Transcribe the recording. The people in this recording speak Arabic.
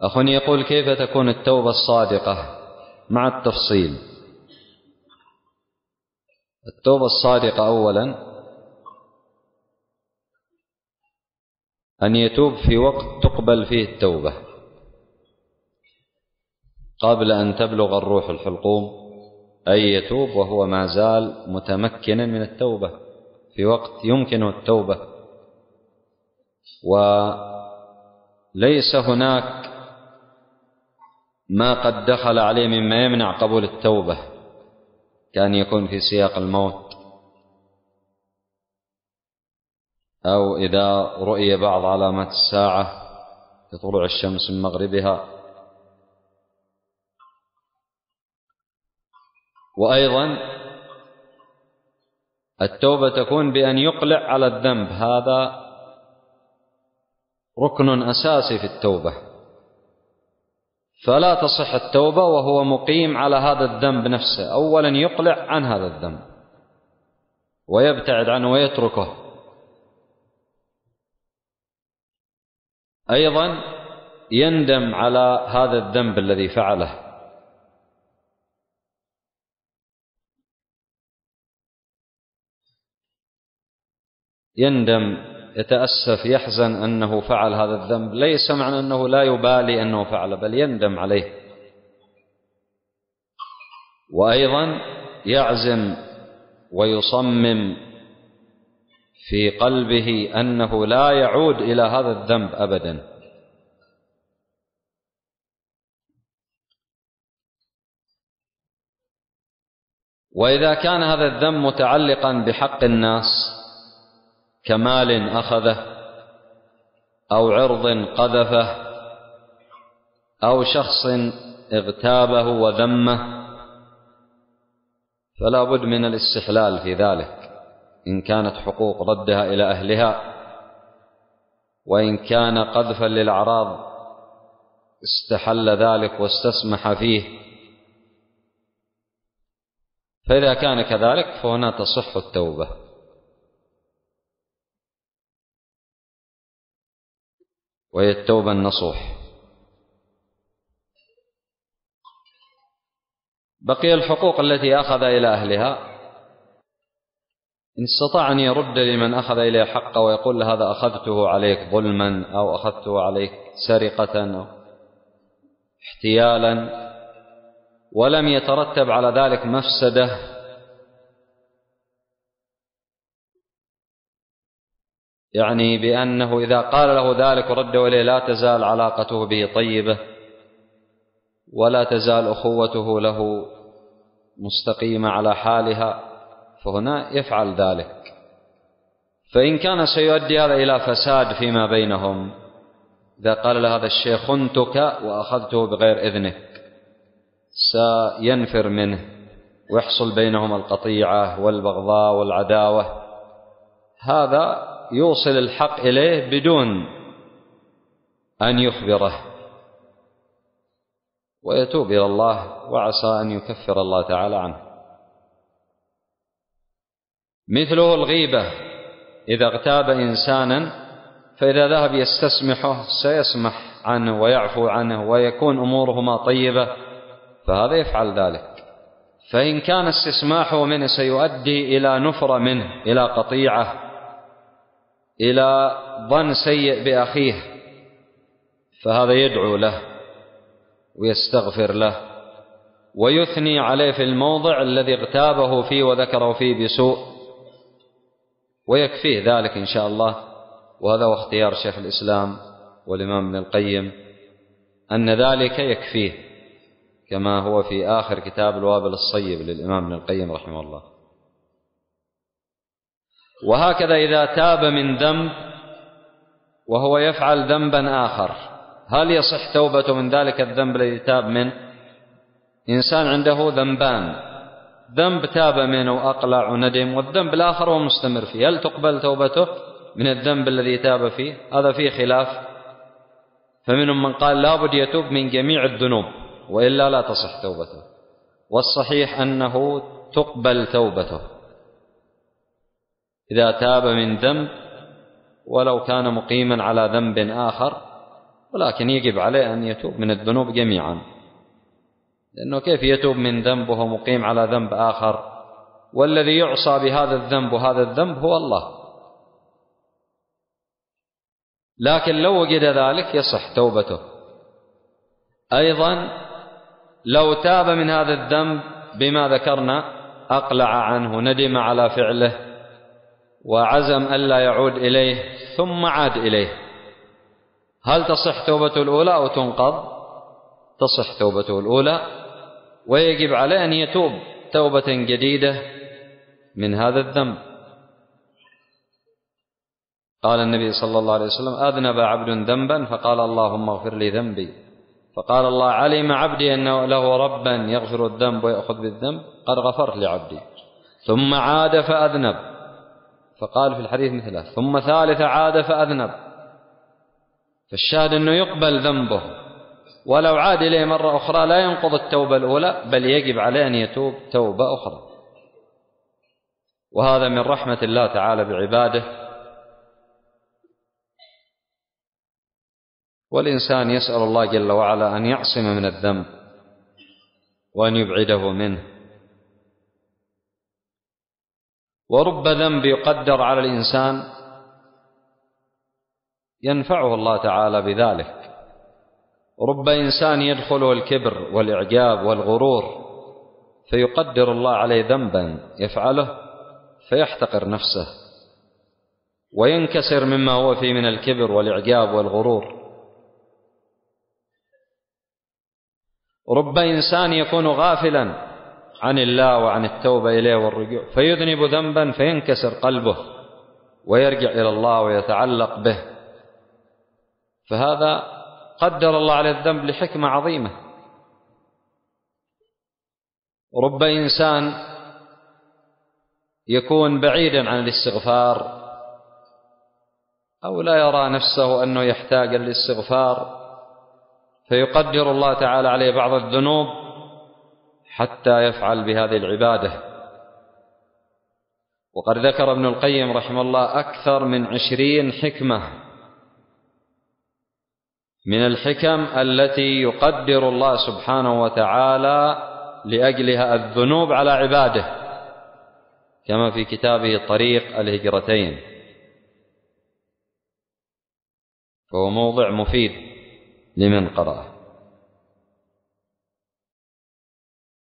أخ يقول كيف تكون التوبة الصادقة مع التفصيل؟ التوبة الصادقة أولا أن يتوب في وقت تقبل فيه التوبة. قبل أن تبلغ الروح الحلقوم أي يتوب وهو ما زال متمكنا من التوبة. في وقت يمكنه التوبة. وليس هناك ما قد دخل عليه مما يمنع قبول التوبة كان يكون في سياق الموت. أو إذا رؤي بعض علامات الساعة كطلوع الشمس من مغربها. وأيضا التوبة تكون بأن يقلع على الذنب. هذا ركن أساسي في التوبة. فلا تصح التوبة وهو مقيم على هذا الذنب نفسه. أولا يقلع عن هذا الذنب ويبتعد عنه ويتركه. أيضا يندم على هذا الذنب الذي فعله. يندم يتأسف يحزن أنه فعل هذا الذنب. ليس معنى أنه لا يبالي أنه فعل بل يندم عليه. وأيضا يعزم ويصمم في قلبه أنه لا يعود إلى هذا الذنب أبدا. وإذا كان هذا الذنب متعلقا بحق الناس كمال أخذه أو عرض قذفه أو شخص اغتابه وذمه فلا بد من الاستحلال في ذلك. إن كانت حقوق ردها إلى أهلها وإن كان قذفا للأعراض استحل ذلك واستسمح فيه. فإذا كان كذلك فهنا تصح التوبة. وهي التوبة النصوح. بقي الحقوق التي أخذ إلى أهلها. إن استطاع أن يرد لمن أخذ إليه حقه ويقول هذا أخذته عليك ظلما أو أخذته عليك سرقة أو احتيالا ولم يترتب على ذلك مفسدة يعني بأنه إذا قال له ذلك ورد إليه لا تزال علاقته به طيبة ولا تزال أخوته له مستقيمة على حالها فهنا يفعل ذلك. فإن كان سيؤدي هذا إلى فساد فيما بينهم إذا قال له هذا الشيخ خنتك وأخذته بغير إذنك سينفر منه ويحصل بينهم القطيعة والبغضاء والعداوة. هذا يوصل الحق إليه بدون أن يخبره. ويتوب إلى الله وعسى أن يكفر الله تعالى عنه. مثله الغيبة. إذا اغتاب إنسانا فإذا ذهب يستسمحه سيسمح عنه ويعفو عنه ويكون أمورهما طيبة فهذا يفعل ذلك. فإن كان استسماحه منه سيؤدي إلى نفرة منه إلى قطيعة. إلى ظن سيء بأخيه فهذا يدعو له ويستغفر له ويثني عليه في الموضع الذي اغتابه فيه وذكره فيه بسوء ويكفيه ذلك إن شاء الله. وهذا هو اختيار شيخ الإسلام والإمام ابن القيم أن ذلك يكفيه كما هو في آخر كتاب الوابل الصيب للإمام ابن القيم رحمه الله. وهكذا إذا تاب من ذنب وهو يفعل ذنبا آخر هل يصح توبته من ذلك الذنب الذي تاب منه إنسان عنده ذنبان ذنب تاب منه وأقلع وندم والذنب الآخر هو مستمر فيه. هل تقبل توبته من الذنب الذي تاب فيه؟ هذا فيه خلاف. فمنهم من قال لابد يتوب من جميع الذنوب وإلا لا تصح توبته. والصحيح أنه تقبل توبته. إذا تاب من ذنب ولو كان مقيما على ذنب آخر ولكن يجب عليه أن يتوب من الذنوب جميعا. لأنه كيف يتوب من ذنب وهو مقيم على ذنب آخر؟ والذي يعصى بهذا الذنب وهذا الذنب هو الله. لكن لو وجد ذلك يصح توبته. أيضا لو تاب من هذا الذنب بما ذكرنا أقلع عنه ندم على فعله وعزم ألا يعود إليه ثم عاد إليه. هل تصح توبته الأولى أو تنقض؟ تصح توبته الأولى ويجب عليه أن يتوب توبة جديدة من هذا الذنب. قال النبي صلى الله عليه وسلم أذنب عبد ذنبا فقال اللهم اغفر لي ذنبي. فقال الله علم عبدي أنه له ربا يغفر الذنب ويأخذ بالذنب قد غفرت لعبدي. ثم عاد فأذنب. فقال في الحديث مثله ثم ثالث عاد فأذنب. فالشاهد أنه يقبل ذنبه. ولو عاد إليه مرة أخرى لا ينقض التوبة الأولى بل يجب عليه أن يتوب توبة أخرى. وهذا من رحمة الله تعالى بعباده. والإنسان يسأل الله جل وعلا أن يعصم من الذنب وأن يبعده منه. ورب ذنب يقدر على الإنسان ينفعه الله تعالى بذلك. رب إنسان يدخله الكبر والإعجاب والغرور فيقدر الله عليه ذنبا يفعله فيحتقر نفسه وينكسر مما هو فيه من الكبر والإعجاب والغرور. رب إنسان يكون غافلا عن الله وعن التوبة إليه والرجوع. فيذنب ذنبا فينكسر قلبه ويرجع إلى الله ويتعلق به. فهذا قدر الله على الذنب لحكمة عظيمة. رب إنسان يكون بعيدا عن الاستغفار أو لا يرى نفسه أنه يحتاج للاستغفار. فيقدر الله تعالى عليه بعض الذنوب حتى يفعل بهذه العبادة. وقد ذكر ابن القيم رحمه الله أكثر من عشرين حكمة. من الحكم التي يقدر الله سبحانه وتعالى لأجلها الذنوب على عباده كما في كتابه طريق الهجرتين. فهو موضع مفيد لمن قرأه.